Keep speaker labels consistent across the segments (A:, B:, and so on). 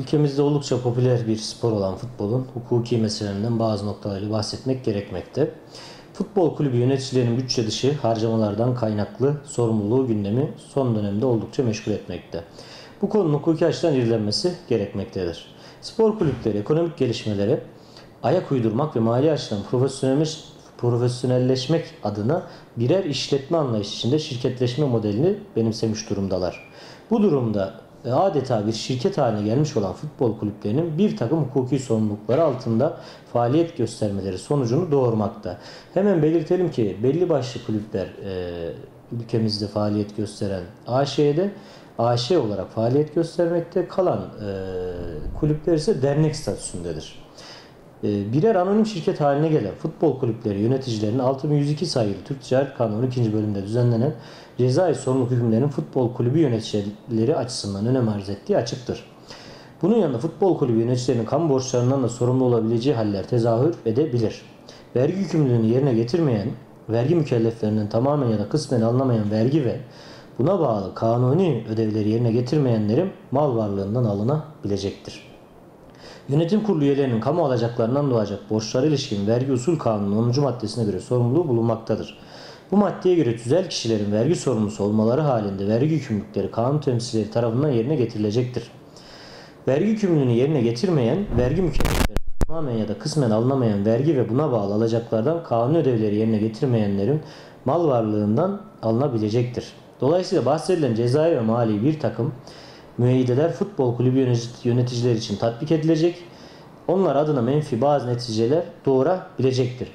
A: Ülkemizde oldukça popüler bir spor olan futbolun hukuki meselelerinden bazı noktalarıyla bahsetmek gerekmekte. Futbol kulübü yöneticilerinin bütçe dışı harcamalardan kaynaklı sorumluluğu gündemi son dönemde oldukça meşgul etmekte. Bu konunun hukuki açıdan irdelenmesi gerekmektedir. Spor kulüpleri ekonomik gelişmelere ayak uydurmak ve mali açıdan profesyonelleş, profesyonelleşmek adına birer işletme anlayışı içinde şirketleşme modelini benimsemiş durumdalar. Bu durumda adeta bir şirket haline gelmiş olan futbol kulüplerinin bir takım hukuki sorumlulukları altında faaliyet göstermeleri sonucunu doğurmakta. Hemen belirtelim ki belli başlı kulüpler e, ülkemizde faaliyet gösteren AŞ'de AŞ olarak faaliyet göstermekte kalan e, kulüpler ise dernek statüsündedir. E, birer anonim şirket haline gelen futbol kulüpleri yöneticilerinin 6102 sayılı Türk Ticaret Kanunu 2. bölümünde düzenlenen cezai sorumluluk hükümlerinin futbol kulübü yöneticileri açısından önem arz ettiği açıktır. Bunun yanında futbol kulübü yöneticilerinin kamu borçlarından da sorumlu olabileceği haller tezahür edebilir. Vergi yükümlülüğünü yerine getirmeyen, vergi mükelleflerinden tamamen ya da kısmen alınamayan vergi ve buna bağlı kanuni ödevleri yerine getirmeyenlerin mal varlığından alınabilecektir. Yönetim kurulu üyelerinin kamu alacaklarından doğacak borçlara ilişkin vergi usul kanunun 10. maddesine göre sorumluluğu bulunmaktadır. Bu maddeye göre tüzel kişilerin vergi sorumlusu olmaları halinde vergi yükümlülükleri kanun temsilcileri tarafından yerine getirilecektir. Vergi yükümlülüğünü yerine getirmeyen, vergi mükellefleri tamamen ya da kısmen alınamayan vergi ve buna bağlı alacaklardan kanun ödevleri yerine getirmeyenlerin mal varlığından alınabilecektir. Dolayısıyla bahsedilen cezai ve mali bir takım müeyyideler futbol kulübü yöneticiler için tatbik edilecek. Onlar adına menfi bazı neticeler doğurabilecektir.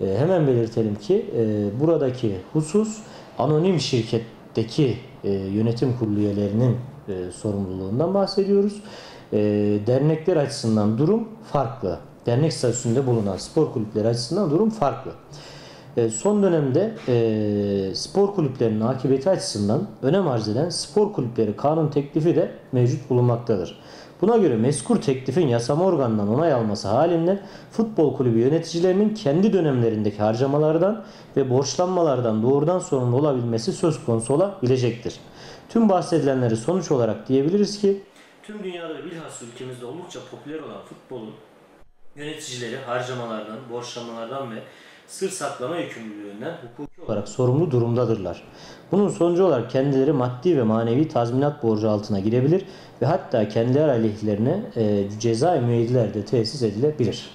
A: E, hemen belirtelim ki e, buradaki husus anonim şirketteki e, yönetim kurulu üyelerinin e, sorumluluğundan bahsediyoruz. E, dernekler açısından durum farklı. Dernek statüsünde bulunan spor kulüpleri açısından durum farklı. E, son dönemde e, spor kulüplerinin akıbeti açısından önem arz eden spor kulüpleri kanun teklifi de mevcut bulunmaktadır. Buna göre meskur teklifin yasama organından onay alması halinde futbol kulübü yöneticilerinin kendi dönemlerindeki harcamalardan ve borçlanmalardan doğrudan sorumlu olabilmesi söz konusu olabilecektir. Tüm bahsedilenleri sonuç olarak diyebiliriz ki tüm dünyada bilhassa ülkemizde oldukça popüler olan futbolun yöneticileri harcamalardan, borçlanmalardan ve sır saklama yükümlülüğünden hukuki olarak sorumlu durumdadırlar. Bunun sonucu olarak kendileri maddi ve manevi tazminat borcu altına girebilir ve hatta kendileri aleyhlerine e, ceza müeyyideler de tesis edilebilir.